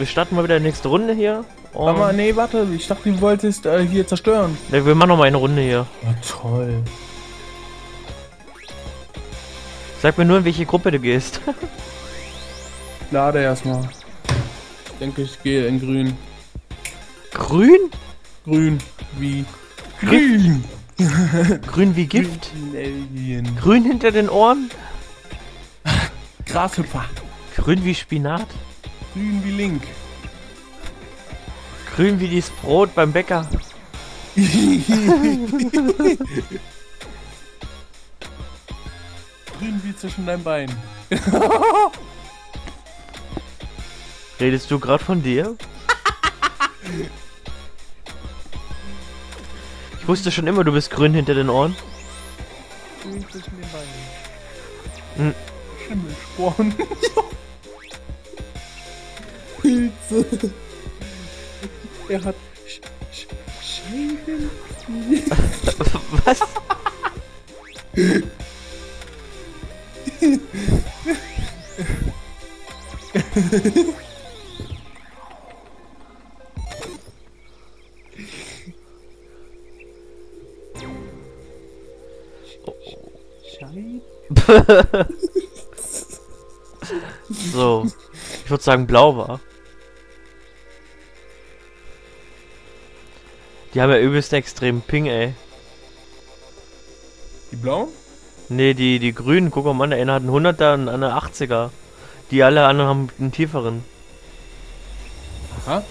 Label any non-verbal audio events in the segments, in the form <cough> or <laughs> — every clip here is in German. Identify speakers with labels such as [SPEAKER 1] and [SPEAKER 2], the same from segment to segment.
[SPEAKER 1] wir starten mal wieder die nächste Runde hier.
[SPEAKER 2] Mal, nee, warte, ich dachte, du wolltest äh, hier zerstören.
[SPEAKER 1] Ne, wir machen noch mal eine Runde hier.
[SPEAKER 2] Ja, toll.
[SPEAKER 1] Sag mir nur, in welche Gruppe du gehst. <laughs>
[SPEAKER 2] Lade erstmal. Ich denke, ich gehe in grün.
[SPEAKER 1] Grün?
[SPEAKER 2] Grün. Wie? Grün.
[SPEAKER 1] Grün wie Gift?
[SPEAKER 2] Grün.
[SPEAKER 1] Grün hinter den Ohren?
[SPEAKER 2] Grashüpfer.
[SPEAKER 1] Grün wie Spinat?
[SPEAKER 2] Grün wie Link.
[SPEAKER 1] Grün wie dieses Brot beim Bäcker? <laughs>
[SPEAKER 2] Grün wie zwischen deinen Beinen. <laughs>
[SPEAKER 1] Redest du gerade von dir? Ich wusste schon immer, du bist grün hinter den Ohren.
[SPEAKER 2] Grün zwischen den Beinen.
[SPEAKER 1] Hm.
[SPEAKER 2] Schimmelsporen. <laughs> Er hat Sch Sch Scheiben.
[SPEAKER 1] Was? <laughs> So. Ich würde sagen, blau war. Die haben ja übelst extrem Ping, ey.
[SPEAKER 2] Die blauen?
[SPEAKER 1] Nee, die, die grünen, guck mal, der eine hat einen 100er und eine 80er. Die alle anderen haben einen tieferen.
[SPEAKER 2] Aha.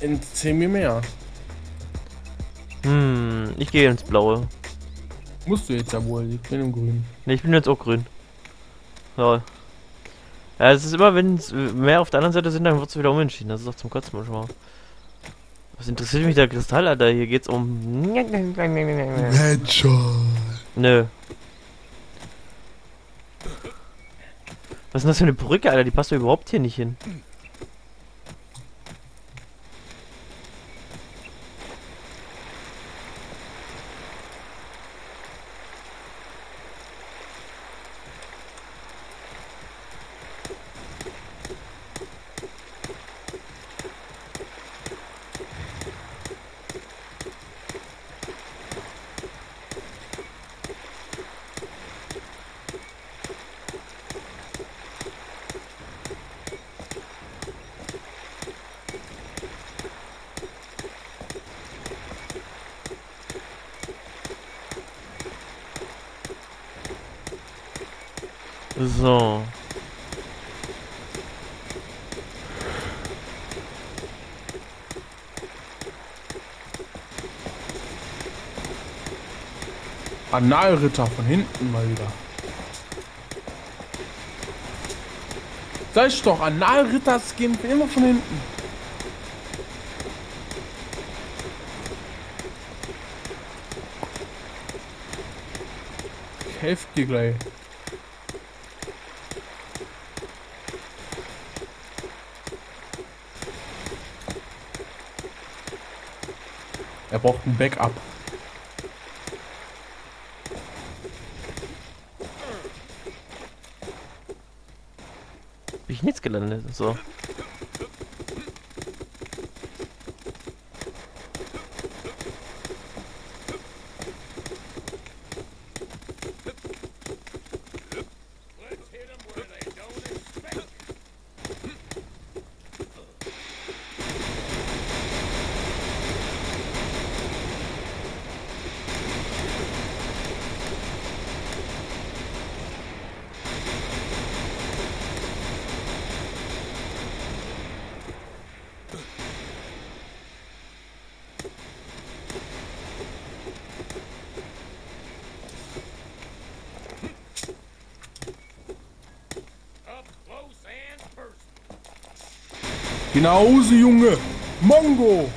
[SPEAKER 2] In 10 mir mehr.
[SPEAKER 1] Hm, ich gehe ins Blaue.
[SPEAKER 2] Musst du jetzt ja wohl. Ich bin im Grün.
[SPEAKER 1] Ne, ich bin jetzt auch grün. So. Ja, es ist immer, wenn es mehr auf der anderen Seite sind, dann wird es wieder umentschieden. Das ist doch zum Kotzen manchmal. Was interessiert mich der Kristall, Alter? Hier geht's um.
[SPEAKER 2] Headshot.
[SPEAKER 1] Nö. Was ist denn das für eine Perücke, Alter? Die passt doch überhaupt hier nicht hin. So.
[SPEAKER 2] Analritter von hinten mal wieder. Sag ich doch, Analritter Skin immer von hinten. Ich helf dir gleich. Er braucht ein Backup.
[SPEAKER 1] Bin ich nichts gelandet. So.
[SPEAKER 2] Hause, Junge! Mongo!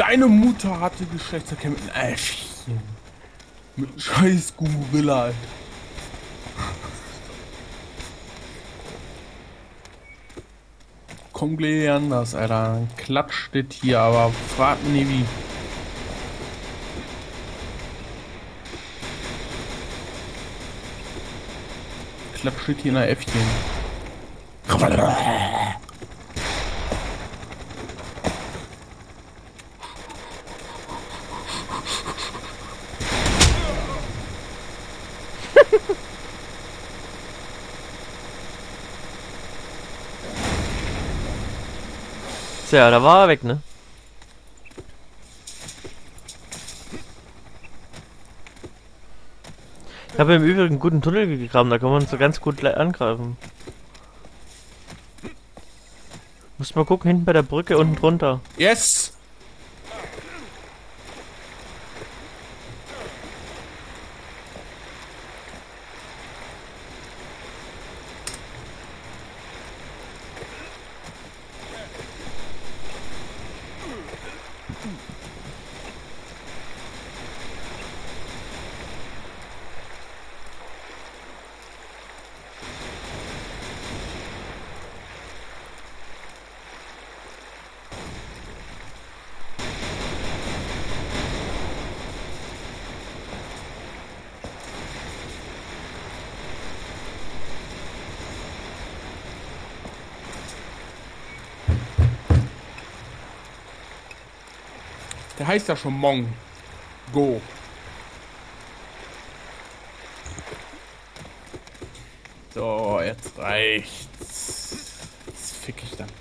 [SPEAKER 2] Deine Mutter hatte Geschlechtsverkehr mit einem Äffchen. Mit einem scheiß Gorilla. Kommt gleich anders, Alter. Klatscht das hier, aber fragt nie wie. Klatscht hier in der Äffchen.
[SPEAKER 1] Tja, da war er weg, ne? Ich habe im Übrigen einen guten Tunnel gegraben, da kann man so ganz gut angreifen. Muss mal gucken, hinten bei der Brücke unten drunter.
[SPEAKER 2] Yes! Der heißt ja schon Mong. Go. So, jetzt reicht's. Jetzt fick ich damit.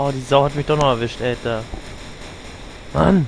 [SPEAKER 1] Oh, die Sau hat mich doch noch erwischt, Alter. Mann.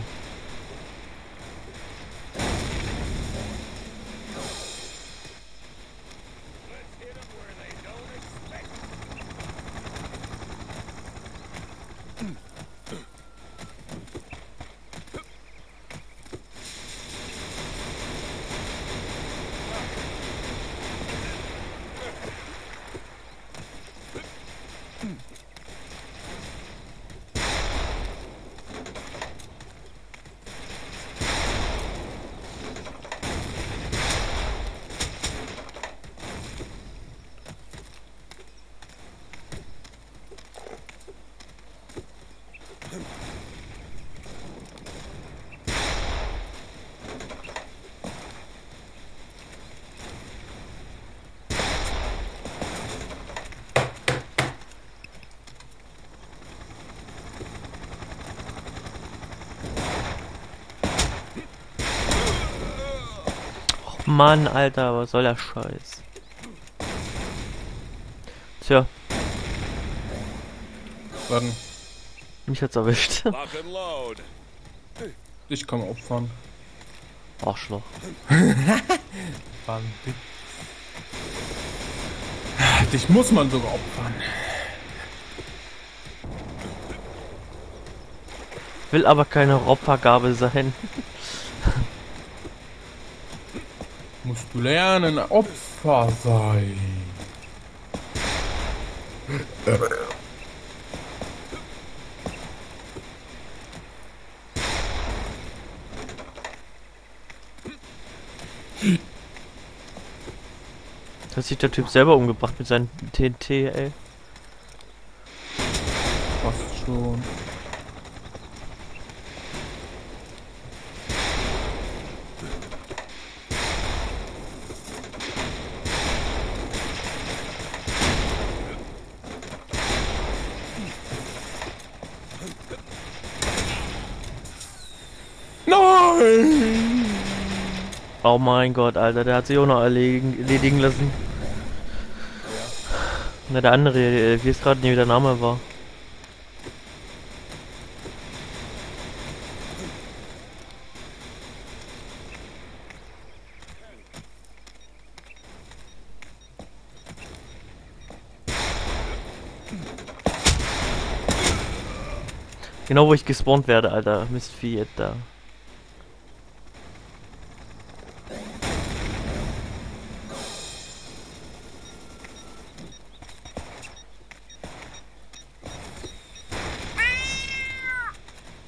[SPEAKER 1] Mann, Alter, was soll der Scheiß? Tja,
[SPEAKER 2] Warten,
[SPEAKER 1] mich hat's erwischt. <laughs>
[SPEAKER 2] Ich kann opfern.
[SPEAKER 1] Arschloch. <laughs>
[SPEAKER 2] Warten. Dich muss man sogar opfern.
[SPEAKER 1] Will aber keine Opfergabe sein. <laughs>
[SPEAKER 2] Musst du lernen, Opfer sein.
[SPEAKER 1] Hat sich der Typ selber umgebracht mit seinem TNT, ey.
[SPEAKER 2] Fast schon. Nein!
[SPEAKER 1] Oh mein Gott, Alter, der hat sich auch noch erledigen, erledigen lassen. Na, der andere, äh, ich weiß gerade nicht, wie der Name war. Genau wo ich gespawnt werde, Alter. Mistvieh da.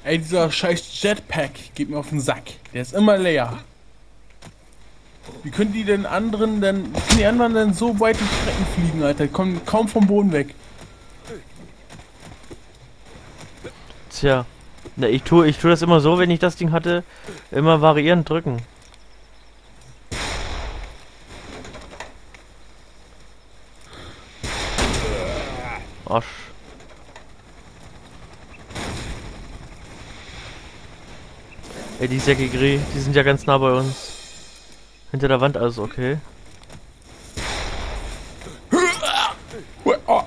[SPEAKER 2] Ey, dieser scheiß Jetpack geht mir auf den Sack. Der ist immer leer. Wie können die denn anderen denn, können die anderen denn so weite Strecken fliegen, Alter? Die kommen kaum vom Boden weg.
[SPEAKER 1] Tja. Na, ich tue, ich tue das immer so, wenn ich das Ding hatte, immer variierend drücken. Arsch. Ey, die Säckigri, die sind ja ganz nah bei uns. Hinter der Wand also, okay.
[SPEAKER 2] Oh.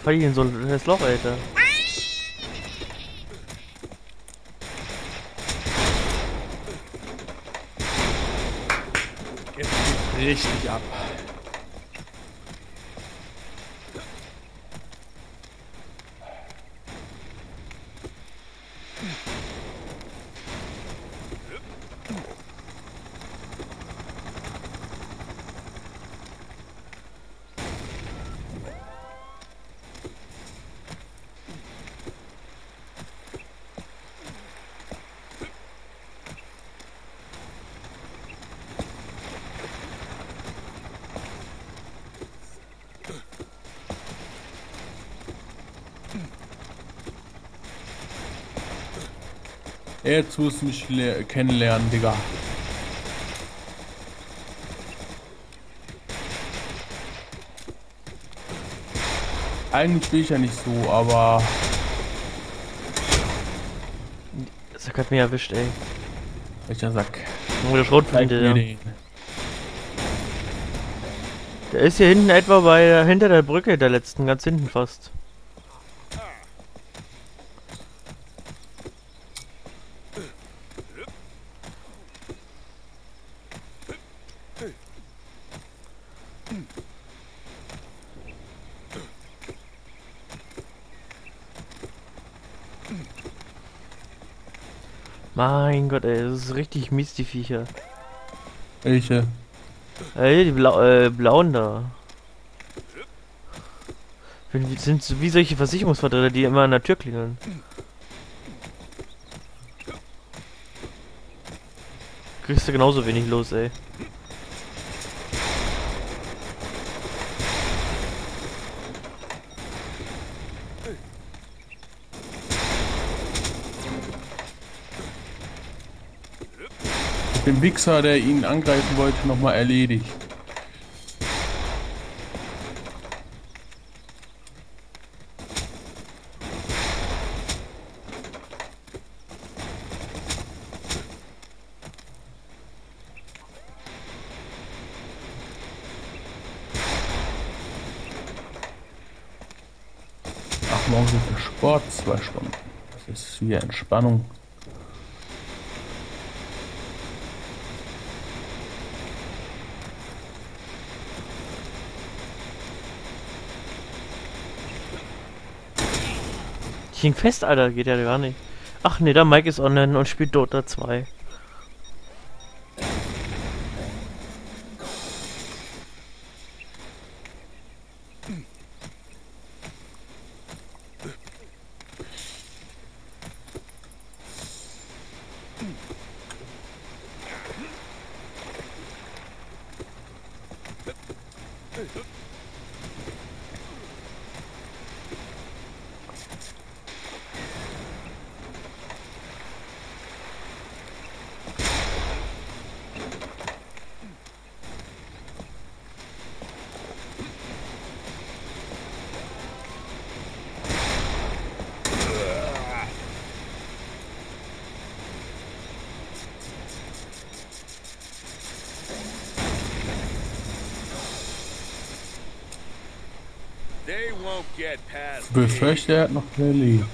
[SPEAKER 1] Ihr fallt in so ein das Loch, Alter.
[SPEAKER 2] Richtig ab. Jetzt wirst du mich le- kennenlernen, Digga. Eigentlich will ich ja nicht so, aber
[SPEAKER 1] Das hat mich erwischt, ey.
[SPEAKER 2] welcher Sack?
[SPEAKER 1] Nur der Schrotflinte, ja. Der ist hier hinten etwa bei hinter der Brücke, der letzten, ganz hinten fast. Mein Gott, ey, das ist richtig mies, die Viecher.
[SPEAKER 2] Welche?
[SPEAKER 1] Ey, die Blau äh, blauen da. Sind so wie solche Versicherungsvertreter, die immer an der Tür klingeln. Kriegst du genauso wenig los, ey.
[SPEAKER 2] den Wichser, der ihn angreifen wollte, nochmal erledigt. Ach, morgen sind wir Sport, zwei Stunden. Das ist wie Entspannung.
[SPEAKER 1] Ich hing fest, Alter. Geht ja gar nicht. Ach nee, der Mike ist online und spielt Dota 2.
[SPEAKER 2] befürchte, er hat noch überlebt.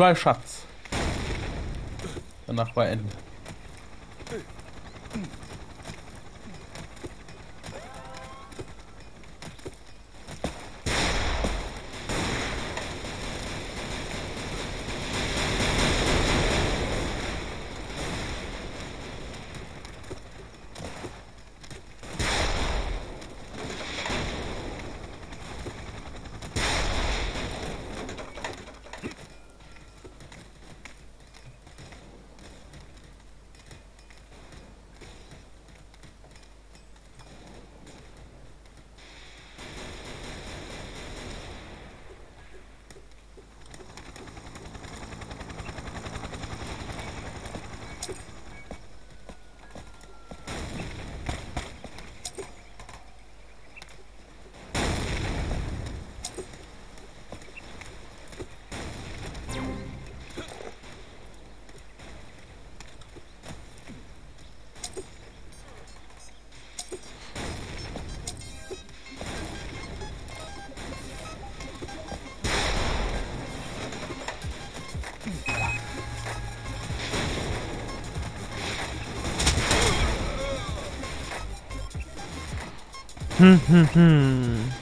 [SPEAKER 2] Zwei Schatz. Danach war Ende.
[SPEAKER 1] Hm, hm, hm.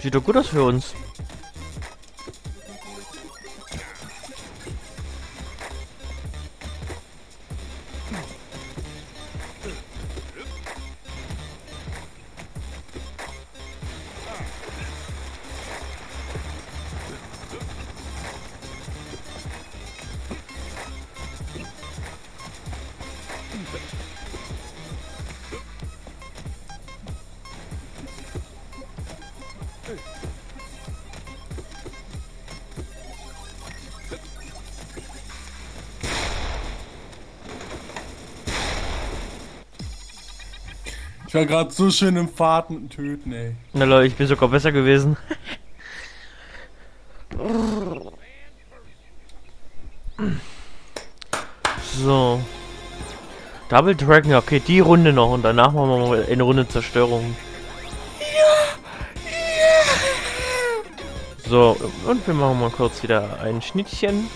[SPEAKER 1] Sieht doch gut aus für uns.
[SPEAKER 2] Ich war gerade so schön im mit dem Töten, ey.
[SPEAKER 1] Na Leute, ich bin sogar besser gewesen. so. Double Dragon, okay, die Runde noch und danach machen wir mal eine Runde Zerstörung. So, und wir machen mal kurz wieder ein Schnittchen.